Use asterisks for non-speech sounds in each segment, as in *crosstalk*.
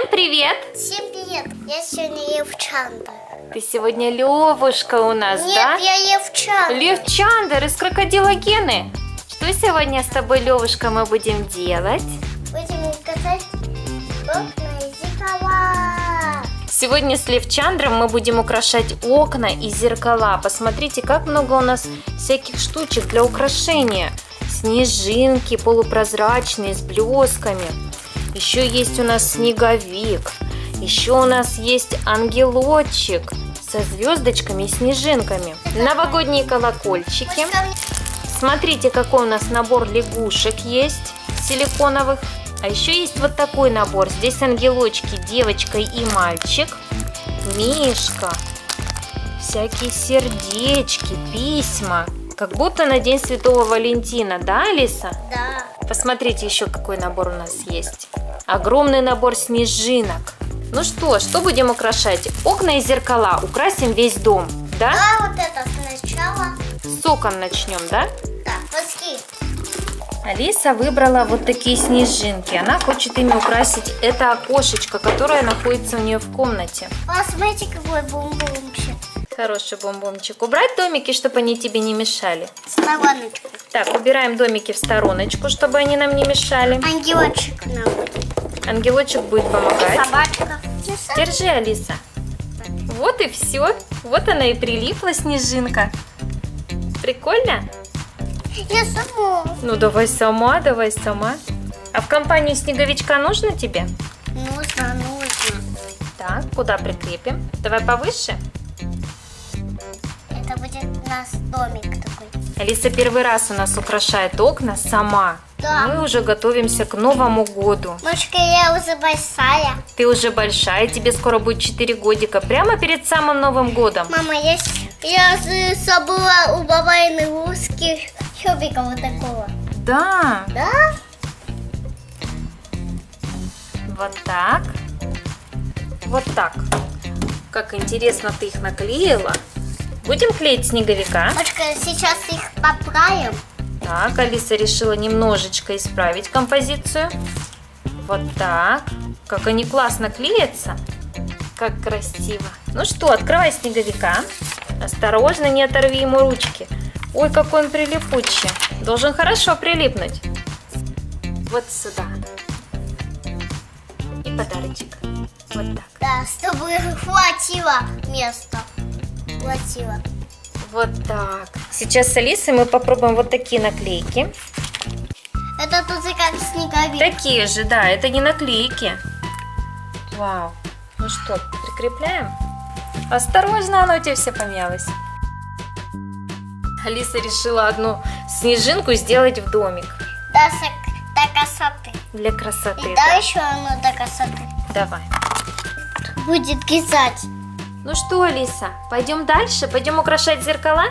Всем привет! Всем привет! Я сегодня Евчандр. Ты сегодня Левушка у нас, Нет, да? я Евчандр. Левчандр из крокодила Гены. Что сегодня с тобой, Левушка, мы будем делать? Будем катать окна и зеркала. Сегодня с Левчандром мы будем украшать окна и зеркала. Посмотрите, как много у нас всяких штучек для украшения. Снежинки полупрозрачные с блесками. Еще есть у нас снеговик. Еще у нас есть ангелочек со звездочками и снежинками. Новогодние колокольчики. Смотрите, какой у нас набор лягушек есть силиконовых. А еще есть вот такой набор. Здесь ангелочки, девочка и мальчик. Мишка. Всякие сердечки, письма. Как будто на День Святого Валентина, да, Алиса? Да. Посмотрите еще, какой набор у нас есть. Огромный набор снежинок. Ну что, что будем украшать? Окна и зеркала. Украсим весь дом, да? Да, вот это сначала. С окон начнем, да? Да, пошли. Алиса выбрала вот такие снежинки. Она хочет ими украсить это окошечко, которое находится у нее в комнате. Посмотрите, какой бомбомчик. Хороший бомбомчик. Убрать домики, чтобы они тебе не мешали. Стороночку. Так, убираем домики в стороночку, чтобы они нам не мешали. Ангелочек нам. Ангелочек будет помогать. Собачка. Держи, Алиса. Вот и все. Вот она и прилипла, снежинка. Прикольно? Я сама. Ну, давай сама, давай сама. А в компанию снеговичка нужно тебе? Нужно, нужно. Так, куда прикрепим? Давай повыше. Это будет у нас домик такой. Алиса первый раз у нас украшает окна сама. Да. Мы уже готовимся к Новому году. Мышка, я уже большая. Ты уже большая, тебе скоро будет 4 годика, прямо перед самым Новым годом. Мама, я, я забыла у бабайны русских чобика вот такого. Да, Да? вот так. Вот так. Как интересно ты их наклеила. Будем клеить снеговика. Мышка, сейчас их поправим. Так, Алиса решила немножечко исправить композицию. Вот так. Как они классно клеятся. Как красиво. Ну что, открывай снеговика. Осторожно, не оторви ему ручки. Ой, какой он прилипучий. Должен хорошо прилипнуть. Вот сюда. И подарочек. Вот так. Да, чтобы хватило места. Хватило. Вот так. Сейчас с Алисой мы попробуем вот такие наклейки. Это тут же как снеговик. Такие же, да, это не наклейки. Вау. Ну что, прикрепляем? Осторожно, оно у тебя все помялось. Алиса решила одну снежинку сделать в домик. Да, до красоты. Для красоты. И да. да, еще оно до красоты. Давай. Будет кисать. Ну что, Алиса, пойдем дальше? Пойдем украшать зеркала?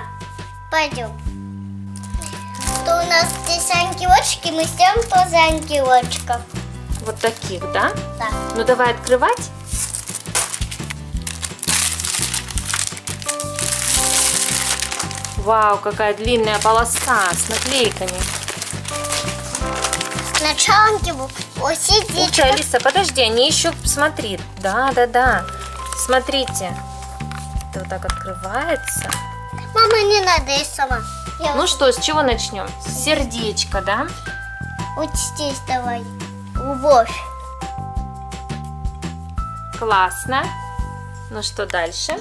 Пойдем. Что у нас здесь ангелочки, мы сделаем тоже ангелочков. Вот таких, да? Да. Ну давай открывать. Вау, какая длинная полоса с наклейками. Сначала ангелок. Ух ты. Алиса, подожди, они еще, смотри, да, да, да, смотрите, это вот так открывается. Мама, не надо, я сама. Я Ну что, с чего начнем? С сердечка, да? вот здесь давай. Любовь. Классно. Ну что дальше?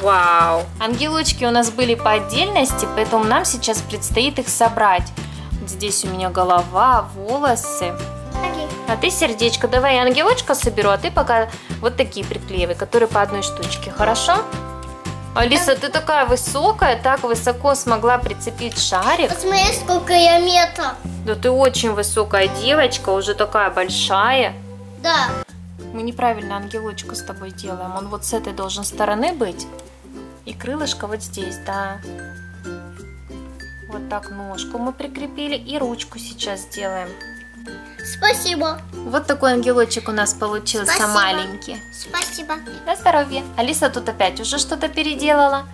Вау! Ангелочки у нас были по отдельности, поэтому нам сейчас предстоит их собрать. Вот здесь у меня голова, волосы. А ты сердечко. Давай я ангелочка соберу, а ты пока вот такие приклеивай, которые по одной штучке. Хорошо? Алиса, ты такая высокая, так высоко смогла прицепить шарик. Посмотри, сколько я метров. Да ты очень высокая девочка, уже такая большая. Да. Мы неправильно ангелочка с тобой делаем. Он вот с этой должен стороны быть. И крылышко вот здесь, да. Вот так ножку мы прикрепили. И ручку сейчас сделаем. Спасибо. Вот такой ангелочек у нас получился Спасибо. маленький. Спасибо. На здоровье. Алиса тут опять уже что-то переделала.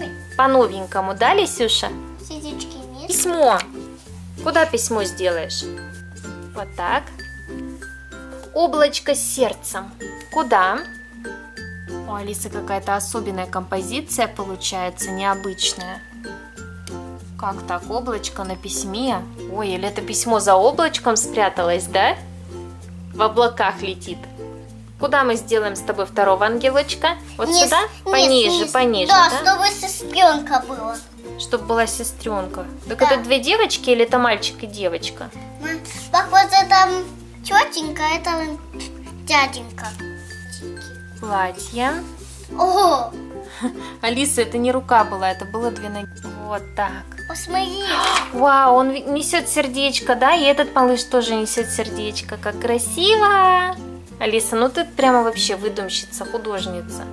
Ой. По-новенькому, да, Лисюша? Сердечки нет. Письмо. Куда письмо сделаешь? Вот так. облачко с сердцем. Куда? У Алисы какая-то особенная композиция получается, необычная. Как так, облачко на письме? Ой, или это письмо за облачком спряталось, да? В облаках летит. Куда мы сделаем с тобой второго ангелочка? Вот Низ- сюда? низ, Пониже, низ. пониже, Да, да? чтобы сестренка была. Чтобы была сестренка. Так Да. это две девочки или это мальчик и девочка? Похоже, там тетенька, это дяденька. Платье. Ого, *laughs* Алиса, это не рука была, это было две ноги. Вот так. посмотри. *gasps* Вау, он несет сердечко, да? И этот малыш тоже несет сердечко. Как красиво! Алиса, ну ты прямо вообще выдумщица, художница.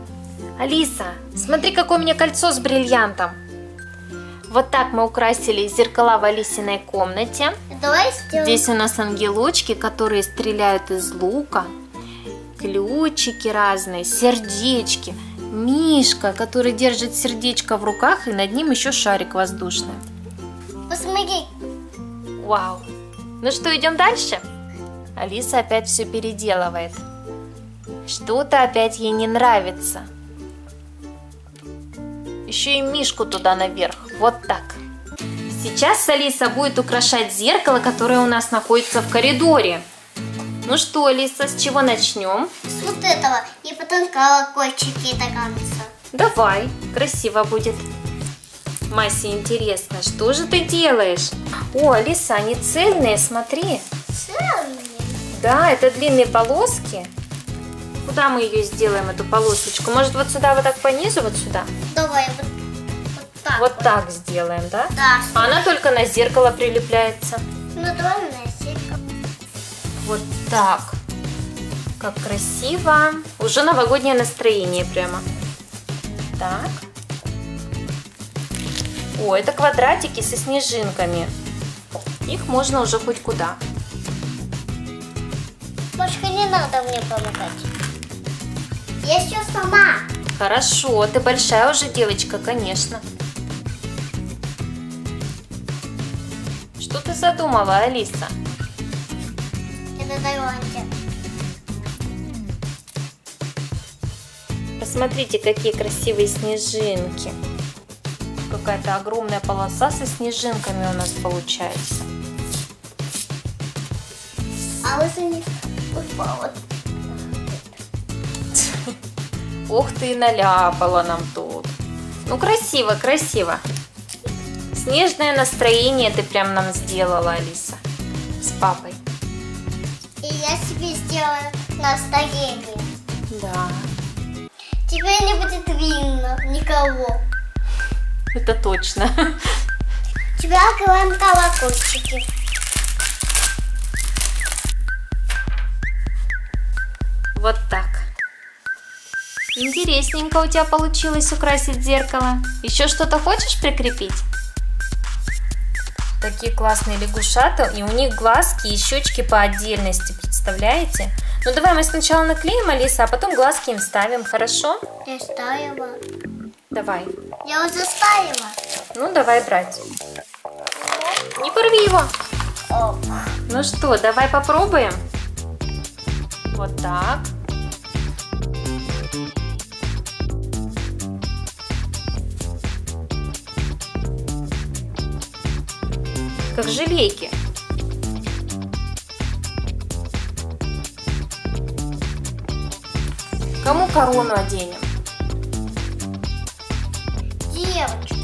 Алиса, смотри, какое у меня кольцо с бриллиантом. Вот так мы украсили зеркала в Алисиной комнате. Давай сделаем. Здесь у нас ангелочки, которые стреляют из лука, ключики разные, сердечки, мишка, который держит сердечко в руках, и над ним еще шарик воздушный. Посмотри. Вау! Ну что, идем дальше? Алиса опять все переделывает. Что-то опять ей не нравится. Еще и мишку туда наверх. Вот так. Сейчас Алиса будет украшать зеркало, которое у нас находится в коридоре. Ну что, Алиса, с чего начнем? С вот этого. Потом колокольчики до конца. Давай, красиво будет. Масе интересно, что же ты делаешь? О, Алиса, они цельные, смотри. Целые. Да, это длинные полоски. Куда мы ее сделаем, эту полосочку? Может, вот сюда, вот так по низу, вот сюда? Давай вот, вот так. Вот так сделаем, да? Да. А Она только на зеркало прилепляется. Ну, давай носик. Вот так. Как красиво. Уже новогоднее настроение прямо. Так. О, это квадратики со снежинками. Их можно уже хоть куда. Машка, не надо мне помогать. Я все сама. Хорошо, ты большая уже девочка, конечно. Что ты задумала, Алиса? Это Таиланде. Посмотрите, какие красивые снежинки. Какая-то огромная полоса со снежинками у нас получается. А вот они упала. *laughs* Ух ты, наляпала нам тут. Ну, красиво, красиво. Снежное настроение ты прям нам сделала, Алиса. С папой. И я себе сделала настроение. Да, Теперь не будет видно никого. это точно. Тебя открываем колокольчики. Вот так. Интересненько у тебя получилось украсить зеркало. Еще что-то хочешь прикрепить? Такие классные лягушата, и у них глазки и щечки по отдельности, представляете? Ну давай мы сначала наклеим, Алиса, а потом глазки им ставим, хорошо? Я ставила. Давай. Я уже ставила. Ну давай брать. Не порви его. О, Ну что, давай попробуем. Вот так. Как желейки. Кому корону оденем? девочки.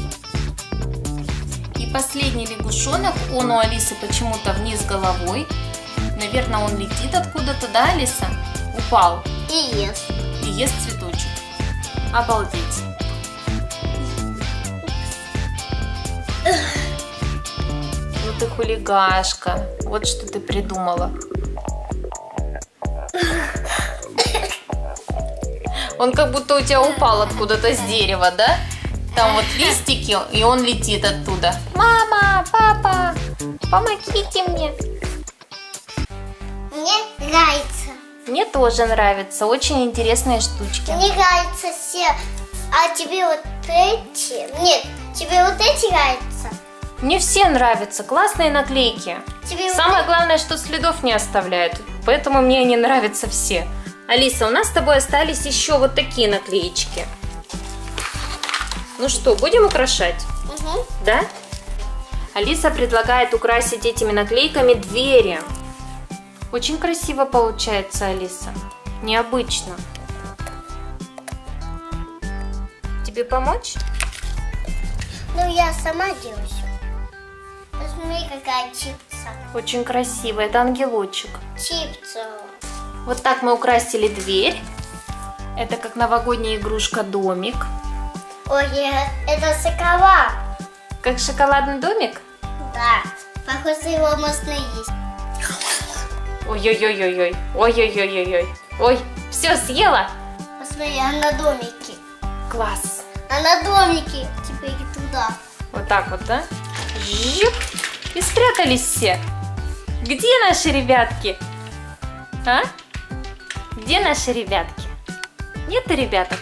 И последний лягушонок, он у Алисы почему-то вниз головой. Наверное, он летит откуда-то, да, Алиса? Упал И ест. и ест цветочек. Обалдеть. Ну ты хулигашка. Вот что ты придумала. Он как будто у тебя упал откуда-то с дерева, да? Там вот листики, и он летит оттуда. Мама, папа, помогите мне. Мне нравится. Мне тоже нравится. Очень интересные штучки. Мне нравятся все. А тебе вот эти? Нет, тебе вот эти нравятся? Мне все нравятся. Классные наклейки. Тебе вот Самое главное, что следов не оставляют. поэтому мне они нравятся все. Алиса, у нас с тобой остались еще вот такие наклеечки. Ну что, будем украшать? Угу. Да? Алиса предлагает украсить этими наклейками двери. Очень красиво получается, Алиса. Необычно. Тебе помочь? Ну, я сама делаю. Посмотри, какая чипса. Очень красиво. Это ангелочек. Чипса. Вот так мы украсили дверь. Это как новогодняя игрушка домик. Ой, э, это сокова. Как шоколадный домик? Да. Похоже, его можно есть. Ой-ой-ой-ой-ой. Ой-ой-ой-ой-ой. Ой, все, съела? Посмотри, а на домике. Класс. А на домике. Теперь туда. Вот так вот, да? Жип. И спрятались все. Где наши ребятки? А? Где наши ребятки? Нету ребяток?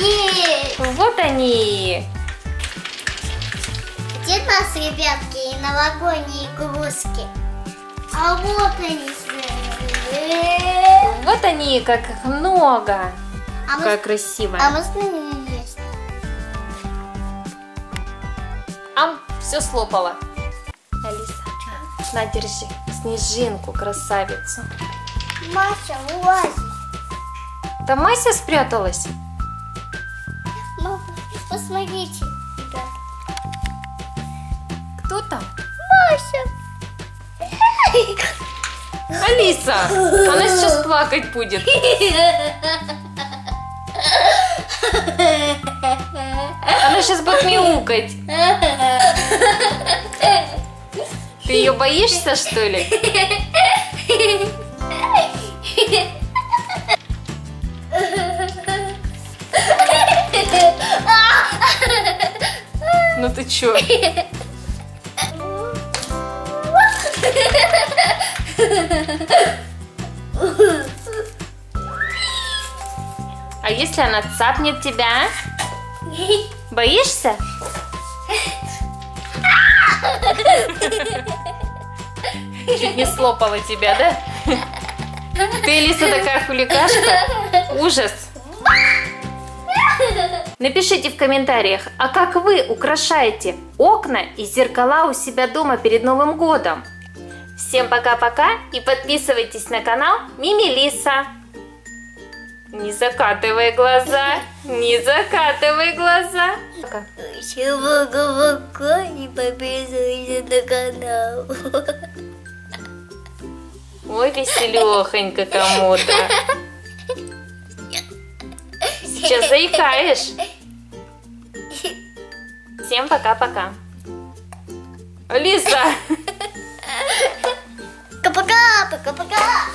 Есть. Вот они. Где нас, ребятки, и новогодние игрушки? А вот они. Вот они, как их много. А Какая мы, красивая. а можно не есть? Ам, все слопала. Алиса, на, держи. Снежинку, красавицу. Маша, вылазь. Там Мася спряталась? Мама, посмотрите, ребят. Кто там? Маша. Алиса! Она сейчас плакать будет. Она сейчас будет мяукать. Ты ее боишься, что ли? Ну ты чё? А если она цапнет тебя? Боишься? Чуть не слопала тебя, да? Ты, Лиса, такая хуликашка? Ужас! Напишите в комментариях, а как вы украшаете окна и зеркала у себя дома перед Новым годом? Всем пока-пока и подписывайтесь на канал Мими Лиса. Не закатывай глаза, не закатывай глаза. Пока. Пока-пока и подписывайся на канал. Ой, веселехонька кому-то. Сейчас заикаешь. Всем пока-пока. Лиса! Пока-пока, пока-пока.